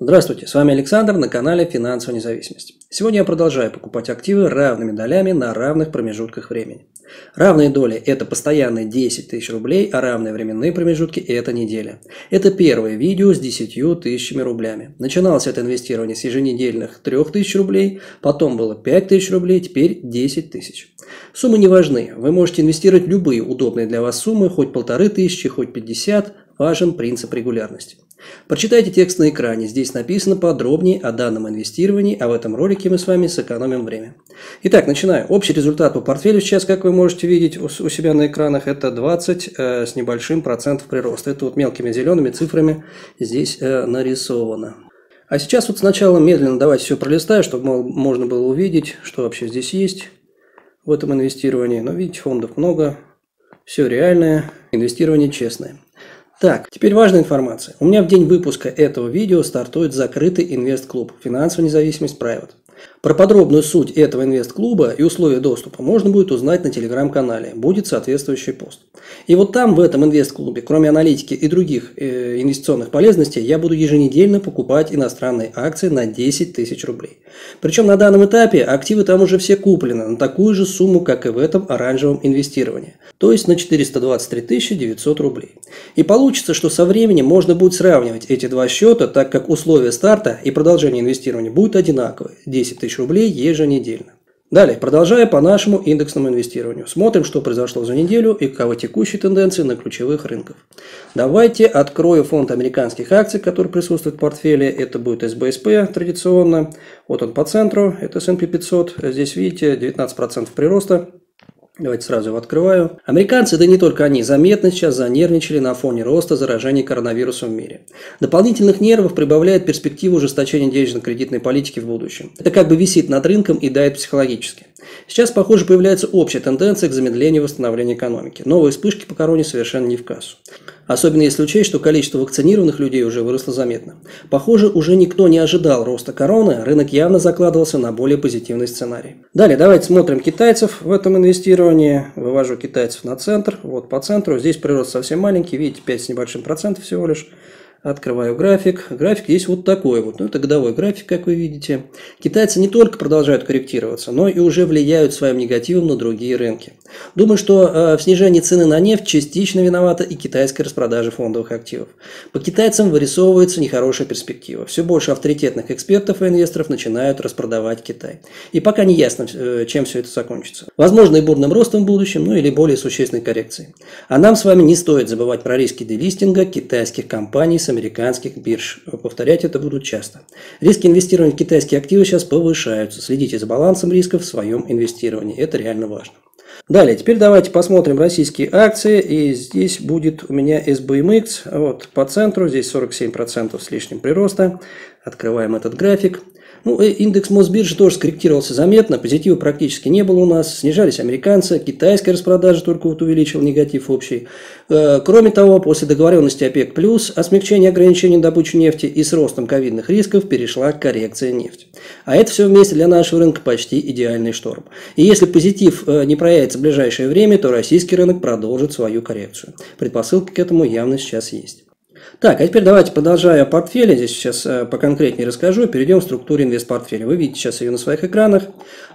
Здравствуйте, с вами Александр на канале Финансовая независимость. Сегодня я продолжаю покупать активы равными долями на равных промежутках времени. Равные доли – это постоянные 10 тысяч рублей, а равные временные промежутки – это неделя. Это первое видео с 10 тысячами рублями. Начиналось это инвестирование с еженедельных 3 тысяч рублей, потом было 5 тысяч рублей, теперь 10 тысяч. Суммы не важны, вы можете инвестировать любые удобные для вас суммы, хоть полторы тысячи, хоть 50, важен принцип регулярности. Прочитайте текст на экране, здесь написано подробнее о данном инвестировании, а в этом ролике мы с вами сэкономим время. Итак, начинаю. Общий результат по портфелю сейчас, как вы можете видеть у себя на экранах, это 20 э, с небольшим процентов прироста. Это вот мелкими зелеными цифрами здесь э, нарисовано. А сейчас вот сначала медленно давайте все пролистаю, чтобы можно было увидеть, что вообще здесь есть в этом инвестировании. Но видите, фондов много, все реальное, инвестирование честное. Так, теперь важная информация. У меня в день выпуска этого видео стартует закрытый инвест-клуб «Финансовая независимость Private». Про подробную суть этого инвест-клуба и условия доступа можно будет узнать на телеграм-канале. Будет соответствующий пост. И вот там, в этом инвест-клубе, кроме аналитики и других э, инвестиционных полезностей, я буду еженедельно покупать иностранные акции на 10 тысяч рублей. Причем на данном этапе активы там уже все куплены на такую же сумму, как и в этом оранжевом инвестировании. То есть на 423 900 рублей. И получится, что со временем можно будет сравнивать эти два счета, так как условия старта и продолжения инвестирования будут одинаковые – 10 тысяч рублей еженедельно. Далее, продолжая по нашему индексному инвестированию. Смотрим, что произошло за неделю и каковы текущие тенденции на ключевых рынках. Давайте открою фонд американских акций, который присутствует в портфеле. Это будет СБСП традиционно. Вот он по центру, это S&P 500. Здесь видите 19% прироста. Давайте сразу его открываю. Американцы, да не только они, заметно сейчас занервничали на фоне роста заражений коронавирусом в мире. Дополнительных нервов прибавляет перспектива ужесточения денежно-кредитной политики в будущем. Это как бы висит над рынком и дает психологически. Сейчас, похоже, появляется общая тенденция к замедлению восстановления экономики. Новые вспышки по короне совершенно не в кассу. Особенно если учесть, что количество вакцинированных людей уже выросло заметно. Похоже, уже никто не ожидал роста короны, рынок явно закладывался на более позитивный сценарий. Далее, давайте смотрим китайцев в этом инвестировании. Вывожу китайцев на центр. Вот по центру. Здесь прирост совсем маленький, видите, 5 с небольшим процентов всего лишь. Открываю график. График есть вот такой вот. Ну, это годовой график, как вы видите. Китайцы не только продолжают корректироваться, но и уже влияют своим негативом на другие рынки. Думаю, что э, в снижении цены на нефть частично виновата и китайская распродажа фондовых активов. По китайцам вырисовывается нехорошая перспектива. Все больше авторитетных экспертов и инвесторов начинают распродавать Китай. И пока не ясно, э, чем все это закончится. Возможно, и бурным ростом в будущем, ну или более существенной коррекцией. А нам с вами не стоит забывать про риски делистинга китайских компаний с американских бирж. Повторять это будут часто. Риски инвестирования в китайские активы сейчас повышаются. Следите за балансом рисков в своем инвестировании. Это реально важно. Далее, теперь давайте посмотрим российские акции. И здесь будет у меня SBMX. Вот по центру, здесь 47% с лишним прироста. Открываем этот график. Ну, э, индекс Мосбиржи тоже скорректировался заметно, позитива практически не было у нас, снижались американцы, китайская распродажа только вот увеличил негатив общий. Э, кроме того, после договоренности ОПЕК+, о смягчении ограничений добычи нефти и с ростом ковидных рисков перешла коррекция нефти. А это все вместе для нашего рынка почти идеальный шторм. И если позитив э, не проявится в ближайшее время, то российский рынок продолжит свою коррекцию. Предпосылки к этому явно сейчас есть. Так, а теперь давайте продолжая о портфеле. Здесь сейчас э, поконкретнее расскажу. Перейдем в структуру инвестпортфеля. Вы видите сейчас ее на своих экранах.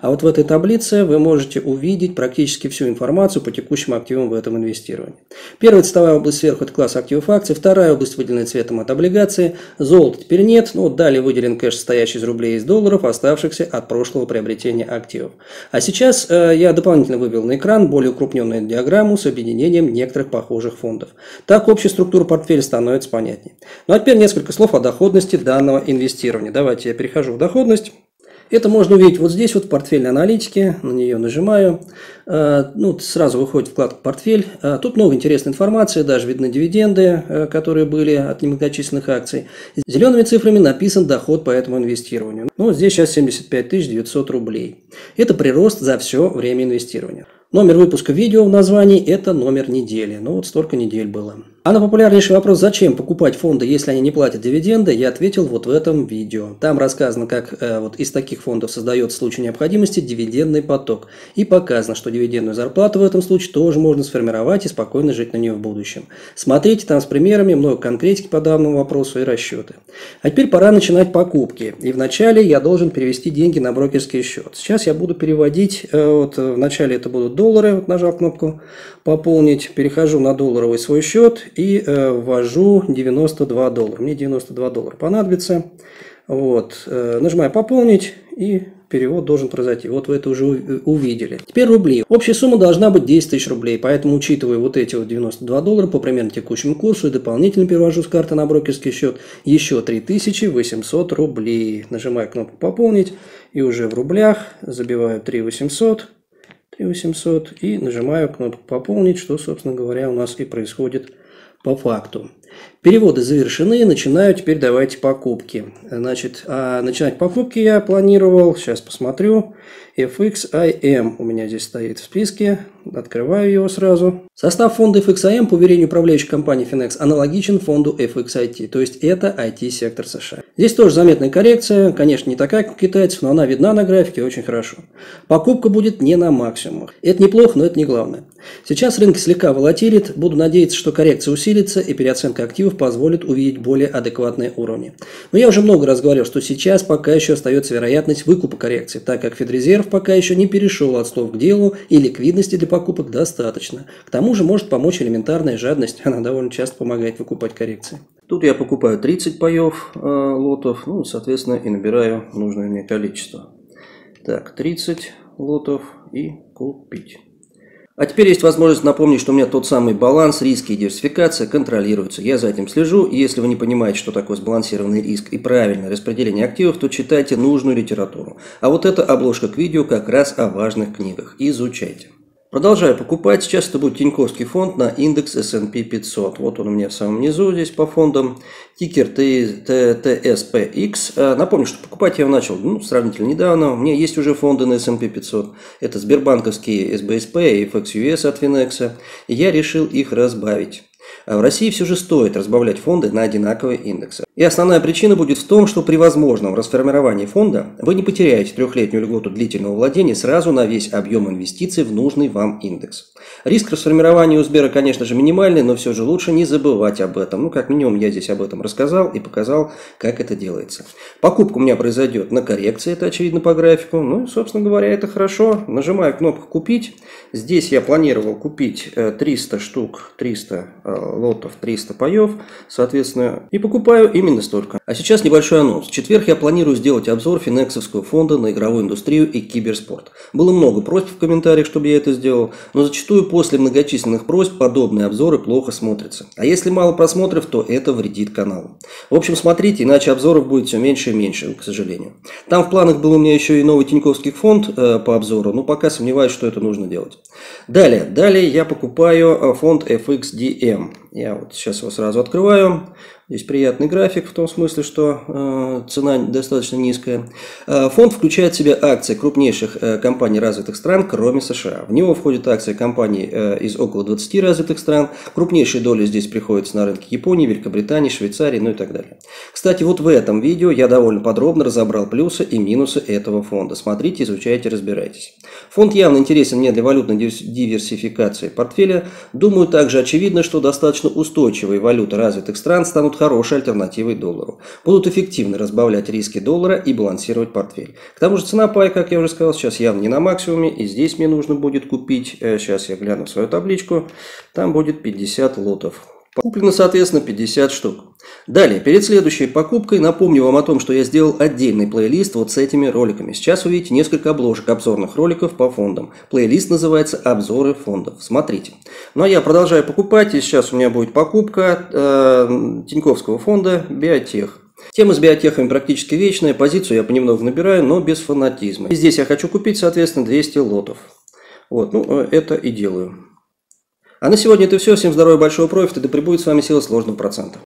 А вот в этой таблице вы можете увидеть практически всю информацию по текущим активам в этом инвестировании. Первая цветовая область сверху – это класс активов акций. Вторая область выделена цветом от облигации. Золота теперь нет. Ну, вот далее выделен кэш, состоящий из рублей и из долларов, оставшихся от прошлого приобретения активов. А сейчас э, я дополнительно вывел на экран более укрупненную диаграмму с объединением некоторых похожих фондов. Так общая структура портфеля становится понятнее. Ну а теперь несколько слов о доходности данного инвестирования. Давайте я перехожу в доходность. Это можно увидеть вот здесь вот в портфельной аналитике, на нее нажимаю, э, ну, сразу выходит вкладка «Портфель». Э, тут много интересной информации, даже видны дивиденды, э, которые были от немногочисленных акций. Зелеными цифрами написан доход по этому инвестированию. Ну, здесь сейчас 75 900 рублей. Это прирост за все время инвестирования. Номер выпуска видео в названии – это номер недели. Ну, вот столько недель было. А на популярнейший вопрос, зачем покупать фонды, если они не платят дивиденды, я ответил вот в этом видео. Там рассказано, как э, вот из таких фондов создается в случае необходимости дивидендный поток. И показано, что дивидендную зарплату в этом случае тоже можно сформировать и спокойно жить на нее в будущем. Смотрите там с примерами, много конкретики по данному вопросу и расчеты. А теперь пора начинать покупки. И вначале я должен перевести деньги на брокерский счет. Сейчас я буду переводить, э, вот э, вначале это будут доллары, вот нажал кнопку пополнить, перехожу на долларовый свой счет и э, ввожу 92 доллара. Мне 92 доллара понадобится. Вот, э, нажимаю пополнить и перевод должен произойти. Вот вы это уже увидели. Теперь рубли. Общая сумма должна быть 10 тысяч рублей, поэтому учитывая вот эти вот 92 доллара по примерно текущему курсу и дополнительно перевожу с карты на брокерский счет еще 3800 рублей. Нажимаю кнопку пополнить и уже в рублях забиваю 3800 3800 и нажимаю кнопку пополнить, что собственно говоря у нас и происходит по факту. Переводы завершены, начинаю теперь давайте покупки. Значит, а начинать покупки я планировал, сейчас посмотрю, FXIM у меня здесь стоит в списке, открываю его сразу. Состав фонда FXIM, по уверению управляющей компании Finex, аналогичен фонду FXIT, то есть это IT-сектор США. Здесь тоже заметная коррекция, конечно, не такая, как у китайцев, но она видна на графике очень хорошо. Покупка будет не на максимумах. Это неплохо, но это не главное. Сейчас рынок слегка волатилит, буду надеяться, что коррекция усилится и переоценка активов позволит увидеть более адекватные уровни. Но я уже много раз говорил, что сейчас пока еще остается вероятность выкупа коррекции, так как Федрезерв пока еще не перешел от слов к делу и ликвидности для покупок достаточно. К тому же может помочь элементарная жадность, она довольно часто помогает выкупать коррекции. Тут я покупаю 30 паев э, лотов, ну, соответственно, и набираю нужное мне количество. Так, 30 лотов и купить. А теперь есть возможность напомнить, что у меня тот самый баланс, риски и диверсификация контролируются. Я за этим слежу, и если вы не понимаете, что такое сбалансированный риск и правильное распределение активов, то читайте нужную литературу. А вот эта обложка к видео как раз о важных книгах. Изучайте. Продолжаю покупать. Сейчас это будет Тиньковский фонд на индекс S&P 500. Вот он у меня в самом низу здесь по фондам. Тикер TSPX. А, напомню, что покупать я начал ну, сравнительно недавно. У меня есть уже фонды на S&P 500. Это сбербанковские SBSP и FXUS от Finex. Я решил их разбавить. А в России все же стоит разбавлять фонды на одинаковые индексы. И основная причина будет в том, что при возможном расформировании фонда вы не потеряете трехлетнюю льготу длительного владения сразу на весь объем инвестиций в нужный вам индекс. Риск расформирования у Сбера, конечно же, минимальный, но все же лучше не забывать об этом. Ну, как минимум, я здесь об этом рассказал и показал, как это делается. Покупка у меня произойдет на коррекции, это очевидно по графику. Ну, собственно говоря, это хорошо. Нажимаю кнопку «Купить». Здесь я планировал купить 300 э, штук, 300 э, лотов, 300 паев, соответственно, и покупаю именно столько. А сейчас небольшой анонс. В четверг я планирую сделать обзор финексовского фонда на игровую индустрию и киберспорт. Было много просьб в комментариях, чтобы я это сделал, но зачастую после многочисленных просьб подобные обзоры плохо смотрятся. А если мало просмотров, то это вредит каналу. В общем, смотрите, иначе обзоров будет все меньше и меньше, к сожалению. Там в планах был у меня еще и новый Тиньковский фонд э, по обзору, но пока сомневаюсь, что это нужно делать. Далее, далее я покупаю э, фонд FXDM. Я вот сейчас его сразу открываю. Здесь приятный график в том смысле, что э, цена достаточно низкая. Э, фонд включает в себя акции крупнейших э, компаний развитых стран, кроме США. В него входят акции компаний э, из около 20 развитых стран. Крупнейшие доли здесь приходятся на рынки Японии, Великобритании, Швейцарии, ну и так далее. Кстати, вот в этом видео я довольно подробно разобрал плюсы и минусы этого фонда. Смотрите, изучайте, разбирайтесь. Фонд явно интересен мне для валютной диверсификации портфеля. Думаю, также очевидно, что достаточно устойчивые валюты развитых стран станут хорошей альтернативой доллару. Будут эффективно разбавлять риски доллара и балансировать портфель. К тому же цена пай, как я уже сказал, сейчас явно не на максимуме. И здесь мне нужно будет купить, э, сейчас я гляну свою табличку, там будет 50 лотов. Куплено, соответственно, 50 штук. Далее, перед следующей покупкой напомню вам о том, что я сделал отдельный плейлист вот с этими роликами. Сейчас увидите несколько обложек обзорных роликов по фондам. Плейлист называется «Обзоры фондов». Смотрите. Ну а я продолжаю покупать, и сейчас у меня будет покупка э, Тиньковского фонда «Биотех». Тема с биотехами практически вечная, позицию я понемногу набираю, но без фанатизма. И здесь я хочу купить, соответственно, 200 лотов. Вот, ну, э, это и делаю. А на сегодня это все. Всем здоровья, большого профита, да пребудет с вами сила сложных процентов.